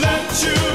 let you